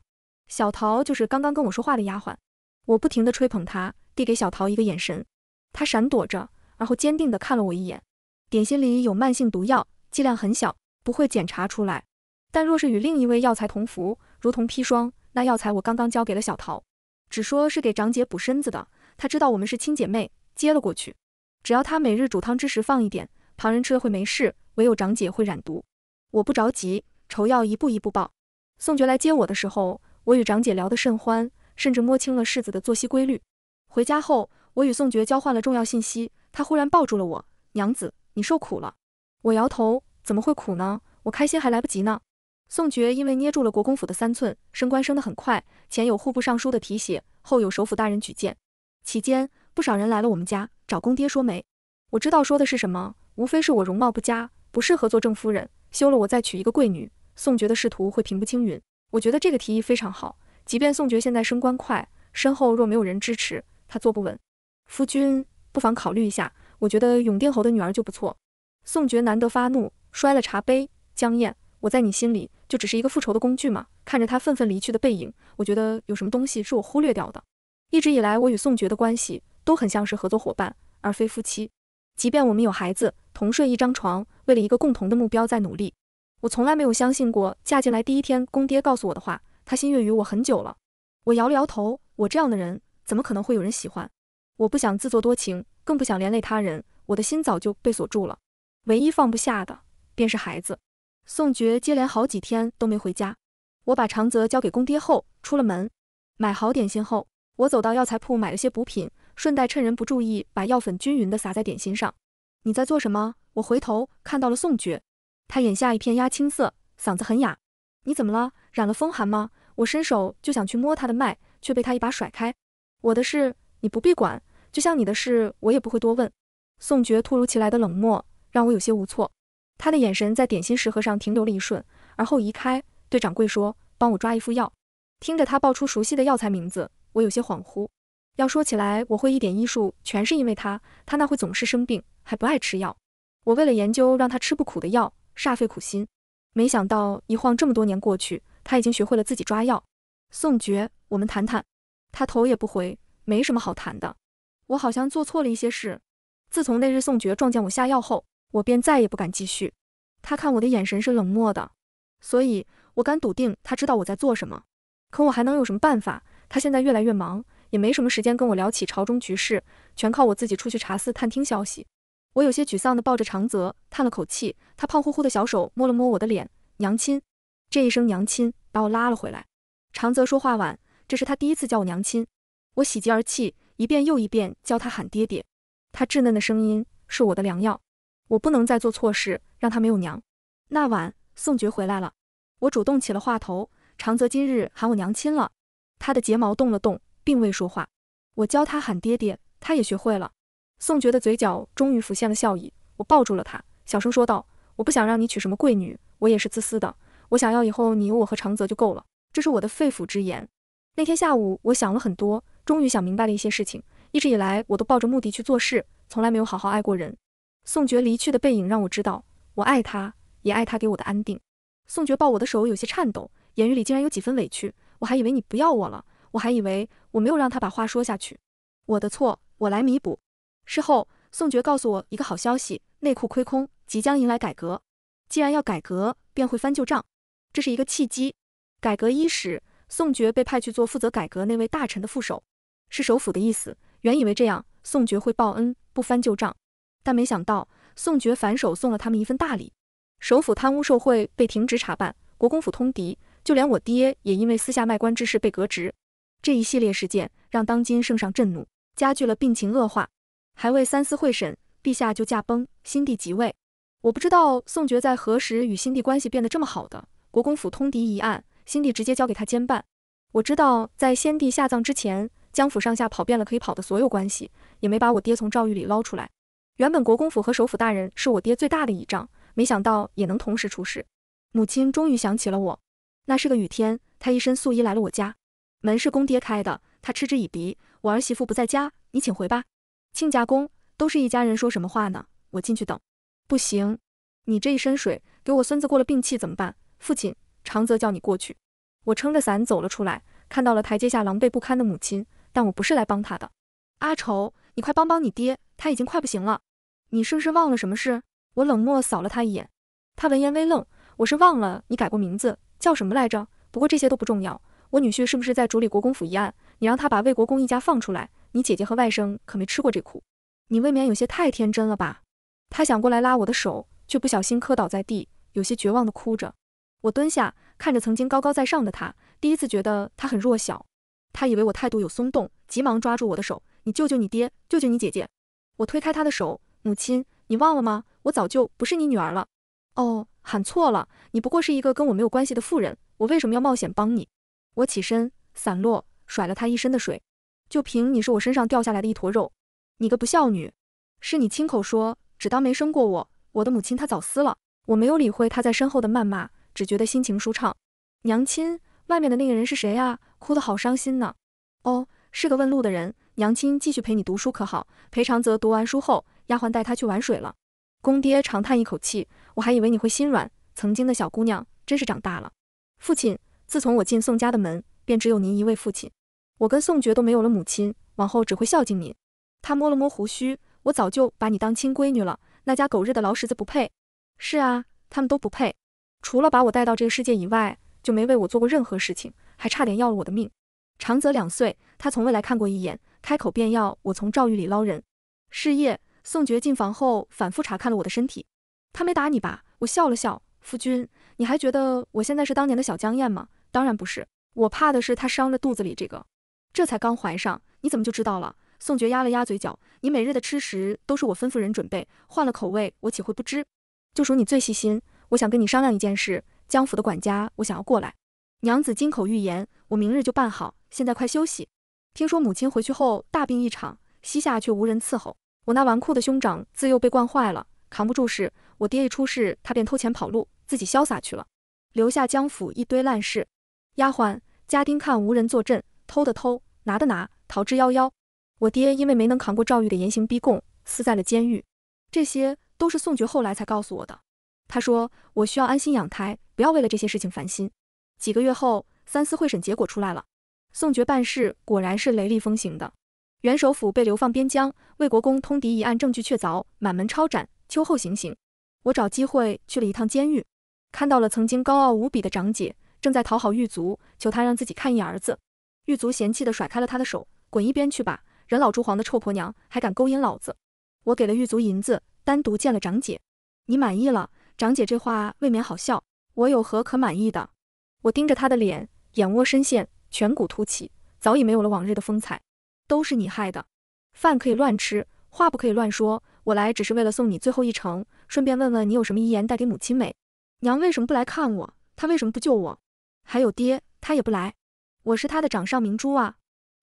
小桃就是刚刚跟我说话的丫鬟。我不停地吹捧她，递给小桃一个眼神，她闪躲着，然后坚定地看了我一眼。点心里有慢性毒药，剂量很小，不会检查出来。但若是与另一味药材同服，如同砒霜，那药材我刚刚交给了小桃，只说是给长姐补身子的。她知道我们是亲姐妹，接了过去。只要她每日煮汤之时放一点，旁人吃了会没事，唯有长姐会染毒。我不着急，仇要一步一步报。宋觉来接我的时候，我与长姐聊得甚欢，甚至摸清了世子的作息规律。回家后，我与宋觉交换了重要信息，他忽然抱住了我，娘子。你受苦了，我摇头，怎么会苦呢？我开心还来不及呢。宋觉因为捏住了国公府的三寸，升官升得很快，前有户部尚书的提携，后有首辅大人举荐，期间不少人来了我们家找公爹说媒。我知道说的是什么，无非是我容貌不佳，不适合做正夫人，休了我再娶一个贵女，宋觉的仕途会平步青云。我觉得这个提议非常好，即便宋觉现在升官快，身后若没有人支持，他坐不稳。夫君不妨考虑一下。我觉得永定侯的女儿就不错。宋觉难得发怒，摔了茶杯。江燕，我在你心里就只是一个复仇的工具吗？看着他愤愤离去的背影，我觉得有什么东西是我忽略掉的。一直以来，我与宋觉的关系都很像是合作伙伴，而非夫妻。即便我们有孩子，同睡一张床，为了一个共同的目标在努力，我从来没有相信过嫁进来第一天公爹告诉我的话，他心悦于我很久了。我摇了摇头，我这样的人怎么可能会有人喜欢？我不想自作多情。更不想连累他人，我的心早就被锁住了。唯一放不下的便是孩子。宋觉接连好几天都没回家，我把长泽交给公爹后出了门，买好点心后，我走到药材铺买了些补品，顺带趁人不注意把药粉均匀地撒在点心上。你在做什么？我回头看到了宋觉，他眼下一片鸦青色，嗓子很哑。你怎么了？染了风寒吗？我伸手就想去摸他的脉，却被他一把甩开。我的事你不必管，就像你的事，我也不会多问。宋觉突如其来的冷漠让我有些无措，他的眼神在点心食盒上停留了一瞬，而后移开，对掌柜说：“帮我抓一副药。”听着他报出熟悉的药材名字，我有些恍惚。要说起来，我会一点医术，全是因为他。他那会总是生病，还不爱吃药。我为了研究让他吃不苦的药，煞费苦心。没想到一晃这么多年过去，他已经学会了自己抓药。宋觉，我们谈谈。他头也不回，没什么好谈的。我好像做错了一些事。自从那日宋觉撞见我下药后，我便再也不敢继续。他看我的眼神是冷漠的，所以我敢笃定他知道我在做什么。可我还能有什么办法？他现在越来越忙，也没什么时间跟我聊起朝中局势，全靠我自己出去茶肆探听消息。我有些沮丧地抱着长泽，叹了口气。他胖乎乎的小手摸了摸我的脸，娘亲。这一声娘亲把我拉了回来。长泽说话晚，这是他第一次叫我娘亲。我喜极而泣，一遍又一遍教他喊爹爹。他稚嫩的声音是我的良药，我不能再做错事，让他没有娘。那晚，宋觉回来了，我主动起了话头。长泽今日喊我娘亲了，他的睫毛动了动，并未说话。我教他喊爹爹，他也学会了。宋觉的嘴角终于浮现了笑意，我抱住了他，小声说道：“我不想让你娶什么贵女，我也是自私的。我想要以后你有我和长泽就够了，这是我的肺腑之言。”那天下午，我想了很多，终于想明白了一些事情。一直以来，我都抱着目的去做事，从来没有好好爱过人。宋觉离去的背影让我知道，我爱他，也爱他给我的安定。宋觉抱我的手有些颤抖，言语里竟然有几分委屈。我还以为你不要我了，我还以为我没有让他把话说下去。我的错，我来弥补。事后，宋觉告诉我一个好消息：内库亏空，即将迎来改革。既然要改革，便会翻旧账，这是一个契机。改革伊始，宋觉被派去做负责改革那位大臣的副手，是首辅的意思。原以为这样，宋觉会报恩，不翻旧账，但没想到宋觉反手送了他们一份大礼。首府贪污受贿被停职查办，国公府通敌，就连我爹也因为私下卖官之事被革职。这一系列事件让当今圣上震怒，加剧了病情恶化。还未三思会审，陛下就驾崩，新帝即位。我不知道宋觉在何时与新帝关系变得这么好的。国公府通敌一案，新帝直接交给他监办。我知道在先帝下葬之前。江府上下跑遍了可以跑的所有关系，也没把我爹从诏狱里捞出来。原本国公府和首府大人是我爹最大的倚仗，没想到也能同时出事。母亲终于想起了我。那是个雨天，她一身素衣来了我家，门是公爹开的，他嗤之以鼻：“我儿媳妇不在家，你请回吧。”亲家公都是一家人，说什么话呢？我进去等。不行，你这一身水，给我孙子过了病气怎么办？父亲，长泽叫你过去。我撑着伞走了出来，看到了台阶下狼狈不堪的母亲。但我不是来帮他的，阿愁，你快帮帮你爹，他已经快不行了。你是不是忘了什么事？我冷漠扫了他一眼，他闻言微愣。我是忘了你改过名字，叫什么来着？不过这些都不重要。我女婿是不是在处理国公府一案？你让他把魏国公一家放出来。你姐姐和外甥可没吃过这苦。你未免有些太天真了吧？他想过来拉我的手，却不小心磕倒在地，有些绝望的哭着。我蹲下，看着曾经高高在上的他，第一次觉得他很弱小。他以为我态度有松动，急忙抓住我的手：“你救救你爹，救救你姐姐！”我推开他的手：“母亲，你忘了吗？我早就不是你女儿了。”哦，喊错了，你不过是一个跟我没有关系的妇人，我为什么要冒险帮你？我起身，散落，甩了他一身的水。就凭你是我身上掉下来的一坨肉，你个不孝女！是你亲口说，只当没生过我。我的母亲她早死了，我没有理会她在身后的谩骂，只觉得心情舒畅。娘亲，外面的那个人是谁啊？哭得好伤心呢。哦，是个问路的人。娘亲继续陪你读书可好？裴长泽读完书后，丫鬟带他去玩水了。公爹长叹一口气，我还以为你会心软。曾经的小姑娘真是长大了。父亲，自从我进宋家的门，便只有您一位父亲。我跟宋觉都没有了母亲，往后只会孝敬您。他摸了摸胡须，我早就把你当亲闺女了。那家狗日的劳什子不配。是啊，他们都不配。除了把我带到这个世界以外，就没为我做过任何事情。还差点要了我的命。长泽两岁，他从未来看过一眼，开口便要我从诏狱里捞人。是夜，宋觉进房后反复查看了我的身体。他没打你吧？我笑了笑。夫君，你还觉得我现在是当年的小江燕吗？当然不是，我怕的是他伤了肚子里这个。这才刚怀上，你怎么就知道了？宋觉压了压嘴角，你每日的吃食都是我吩咐人准备，换了口味，我岂会不知？就属你最细心。我想跟你商量一件事，江府的管家，我想要过来。娘子金口玉言，我明日就办好，现在快休息。听说母亲回去后大病一场，膝下却无人伺候，我那纨绔的兄长自幼被惯坏了，扛不住事。我爹一出事，他便偷钱跑路，自己潇洒去了，留下江府一堆烂事。丫鬟家丁看无人坐镇，偷的偷，拿的拿，逃之夭夭。我爹因为没能扛过赵玉的严刑逼供，死在了监狱。这些都是宋觉后来才告诉我的。他说我需要安心养胎，不要为了这些事情烦心。几个月后，三司会审结果出来了，宋觉办事果然是雷厉风行的。元首府被流放边疆，魏国公通敌一案证据确凿，满门抄斩，秋后行刑。我找机会去了一趟监狱，看到了曾经高傲无比的长姐，正在讨好狱卒，求他让自己看一眼儿子。狱卒嫌弃的甩开了他的手，滚一边去吧，人老珠黄的臭婆娘，还敢勾引老子！我给了狱卒银子，单独见了长姐。你满意了？长姐这话未免好笑，我有何可满意的？我盯着他的脸，眼窝深陷，颧骨凸起，早已没有了往日的风采。都是你害的，饭可以乱吃，话不可以乱说。我来只是为了送你最后一程，顺便问问你有什么遗言带给母亲没？娘为什么不来看我？她为什么不救我？还有爹，他也不来。我是他的掌上明珠啊。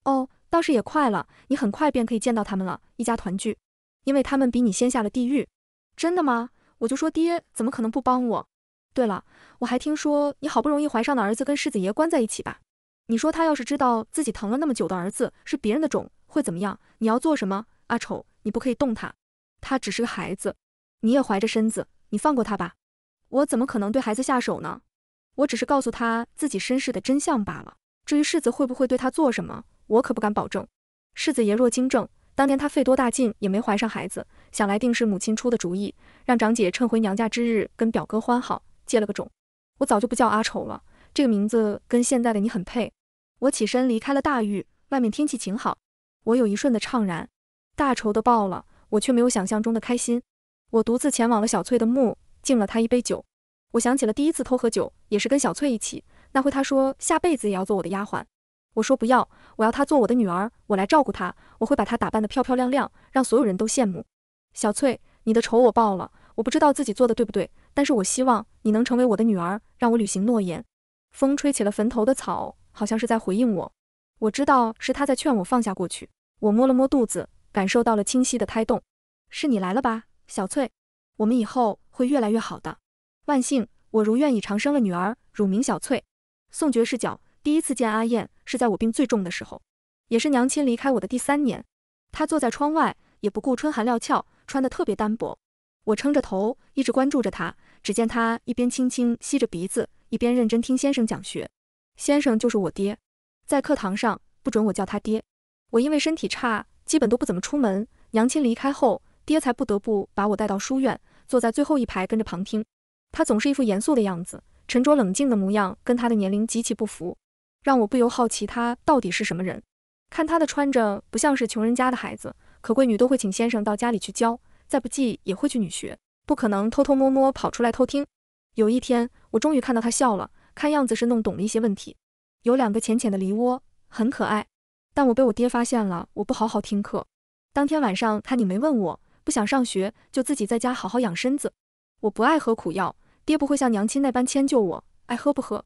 哦，倒是也快了，你很快便可以见到他们了，一家团聚。因为他们比你先下了地狱。真的吗？我就说爹怎么可能不帮我？对了，我还听说你好不容易怀上的儿子跟世子爷关在一起吧？你说他要是知道自己疼了那么久的儿子是别人的种，会怎么样？你要做什么？阿丑，你不可以动他，他只是个孩子，你也怀着身子，你放过他吧。我怎么可能对孩子下手呢？我只是告诉他自己身世的真相罢了。至于世子会不会对他做什么，我可不敢保证。世子爷若惊正，当年他费多大劲也没怀上孩子，想来定是母亲出的主意，让长姐趁回娘家之日跟表哥欢好。借了个种，我早就不叫阿丑了，这个名字跟现在的你很配。我起身离开了大狱，外面天气晴好，我有一瞬的怅然，大仇的报了，我却没有想象中的开心。我独自前往了小翠的墓，敬了她一杯酒。我想起了第一次偷喝酒，也是跟小翠一起，那回她说下辈子也要做我的丫鬟，我说不要，我要她做我的女儿，我来照顾她，我会把她打扮得漂漂亮亮，让所有人都羡慕。小翠，你的仇我报了，我不知道自己做的对不对。但是我希望你能成为我的女儿，让我履行诺言。风吹起了坟头的草，好像是在回应我。我知道是他在劝我放下过去。我摸了摸肚子，感受到了清晰的胎动。是你来了吧，小翠？我们以后会越来越好的。万幸，我如愿以偿生了女儿，乳名小翠。宋爵视角，第一次见阿燕是在我病最重的时候，也是娘亲离开我的第三年。她坐在窗外，也不顾春寒料峭，穿得特别单薄。我撑着头，一直关注着他。只见他一边轻轻吸着鼻子，一边认真听先生讲学。先生就是我爹，在课堂上不准我叫他爹。我因为身体差，基本都不怎么出门。娘亲离开后，爹才不得不把我带到书院，坐在最后一排跟着旁听。他总是一副严肃的样子，沉着冷静的模样，跟他的年龄极其不符，让我不由好奇他到底是什么人。看他的穿着，不像是穷人家的孩子，可闺女都会请先生到家里去教。再不济也会去女学，不可能偷偷摸摸跑出来偷听。有一天，我终于看到他笑了，看样子是弄懂了一些问题。有两个浅浅的梨窝，很可爱。但我被我爹发现了，我不好好听课。当天晚上，他你没问我，不想上学，就自己在家好好养身子。我不爱喝苦药，爹不会像娘亲那般迁就我，爱喝不喝。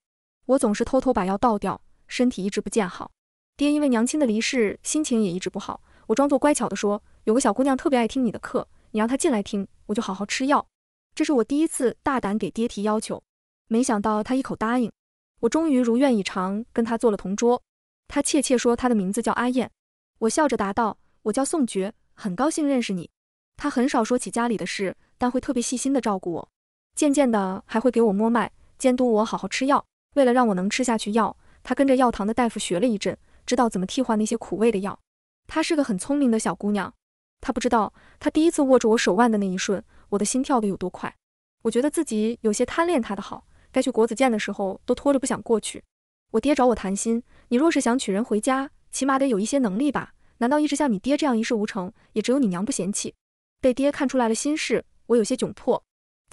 我总是偷偷把药倒掉，身体一直不见好。爹因为娘亲的离世，心情也一直不好。我装作乖巧的说，有个小姑娘特别爱听你的课。你让她进来听，我就好好吃药。这是我第一次大胆给爹提要求，没想到他一口答应。我终于如愿以偿，跟他做了同桌。他怯怯说他的名字叫阿燕，我笑着答道：“我叫宋珏，很高兴认识你。”他很少说起家里的事，但会特别细心的照顾我。渐渐的，还会给我摸脉，监督我好好吃药。为了让我能吃下去药，他跟着药堂的大夫学了一阵，知道怎么替换那些苦味的药。她是个很聪明的小姑娘。他不知道，他第一次握住我手腕的那一瞬，我的心跳得有多快。我觉得自己有些贪恋他的好，该去国子监的时候都拖着不想过去。我爹找我谈心，你若是想娶人回家，起码得有一些能力吧？难道一直像你爹这样一事无成？也只有你娘不嫌弃。被爹看出来了心事，我有些窘迫，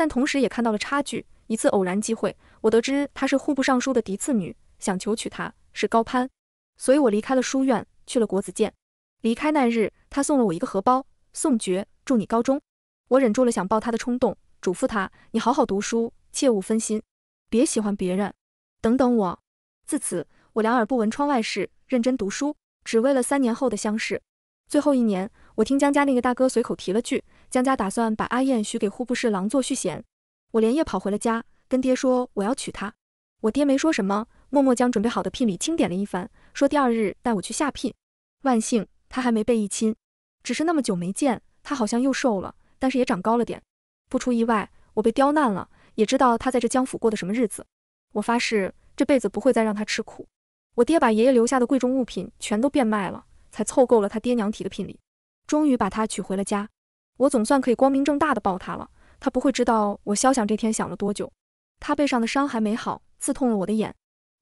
但同时也看到了差距。一次偶然机会，我得知她是户部尚书的嫡次女，想求娶她是高攀，所以我离开了书院，去了国子监。离开那日，他送了我一个荷包。宋珏，祝你高中。我忍住了想抱他的冲动，嘱咐他：“你好好读书，切勿分心，别喜欢别人，等等我。自此，我两耳不闻窗外事，认真读书，只为了三年后的相识。最后一年，我听江家那个大哥随口提了句，江家打算把阿燕许给户部侍郎做续弦。我连夜跑回了家，跟爹说我要娶她。我爹没说什么，默默将准备好的聘礼清点了一番，说第二日带我去下聘。万幸，他还没被议亲，只是那么久没见，他好像又瘦了，但是也长高了点。不出意外，我被刁难了，也知道他在这江府过的什么日子。我发誓。这辈子不会再让他吃苦。我爹把爷爷留下的贵重物品全都变卖了，才凑够了他爹娘提的聘礼，终于把他娶回了家。我总算可以光明正大的抱他了。他不会知道我肖想这天想了多久。他背上的伤还没好，刺痛了我的眼。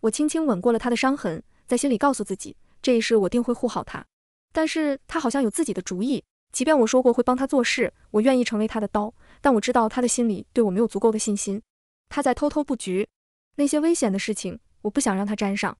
我轻轻吻过了他的伤痕，在心里告诉自己，这一世我定会护好他。但是他好像有自己的主意。即便我说过会帮他做事，我愿意成为他的刀，但我知道他的心里对我没有足够的信心。他在偷偷布局。那些危险的事情，我不想让他沾上。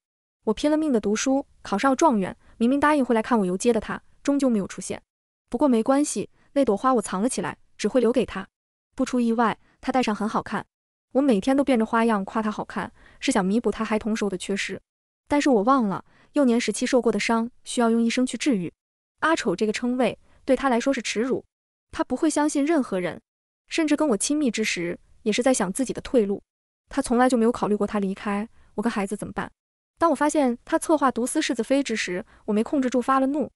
我拼了命的读书，考上了状元。明明答应会来看我游街的他，终究没有出现。不过没关系，那朵花我藏了起来，只会留给他。不出意外，他戴上很好看。我每天都变着花样夸他好看，是想弥补他孩童时候的缺失。但是我忘了，幼年时期受过的伤，需要用一生去治愈。阿丑这个称谓对他来说是耻辱，他不会相信任何人，甚至跟我亲密之时，也是在想自己的退路。他从来就没有考虑过他离开我跟孩子怎么办。当我发现他策划毒死世子妃之时，我没控制住发了怒。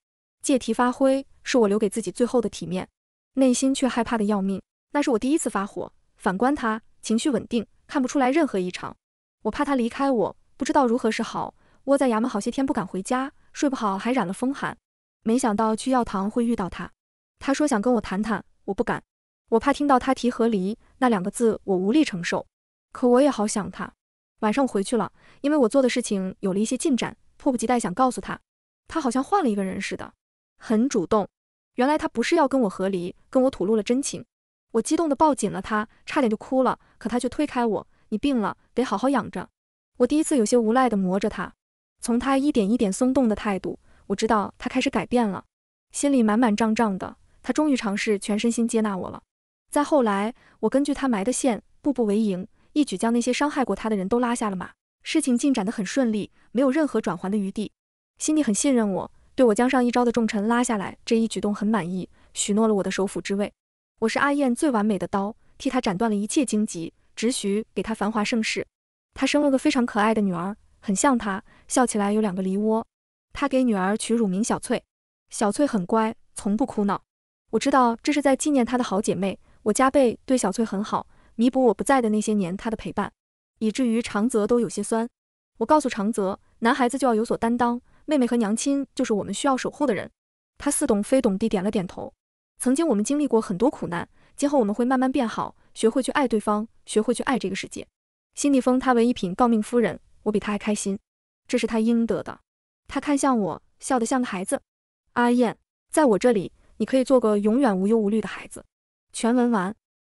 借题发挥是我留给自己最后的体面，内心却害怕的要命。那是我第一次发火。反观他，情绪稳定，看不出来任何异常。我怕他离开我，不知道如何是好。窝在衙门好些天不敢回家，睡不好还染了风寒。没想到去药堂会遇到他。他说想跟我谈谈，我不敢，我怕听到他提和离那两个字，我无力承受。可我也好想他。晚上我回去了，因为我做的事情有了一些进展，迫不及待想告诉他。他好像换了一个人似的，很主动。原来他不是要跟我和离，跟我吐露了真情。我激动的抱紧了他，差点就哭了。可他却推开我：“你病了，得好好养着。”我第一次有些无赖的磨着他。从他一点一点松动的态度，我知道他开始改变了，心里满满胀胀的。他终于尝试全身心接纳我了。再后来，我根据他埋的线，步步为营。一举将那些伤害过他的人都拉下了马，事情进展得很顺利，没有任何转圜的余地。心里很信任我，对我将上一招的重臣拉下来这一举动很满意，许诺了我的首辅之位。我是阿燕最完美的刀，替他斩断了一切荆棘，只许给他繁华盛世。他生了个非常可爱的女儿，很像他，笑起来有两个梨窝。他给女儿取乳名小翠，小翠很乖，从不哭闹。我知道这是在纪念她的好姐妹，我加倍对小翠很好。弥补我不在的那些年，她的陪伴，以至于长泽都有些酸。我告诉长泽，男孩子就要有所担当，妹妹和娘亲就是我们需要守护的人。他似懂非懂地点了点头。曾经我们经历过很多苦难，今后我们会慢慢变好，学会去爱对方，学会去爱这个世界。辛蒂峰，他为一品诰命夫人，我比他还开心，这是他应得的。他看向我，笑得像个孩子。阿燕，在我这里，你可以做个永远无忧无虑的孩子。全文完。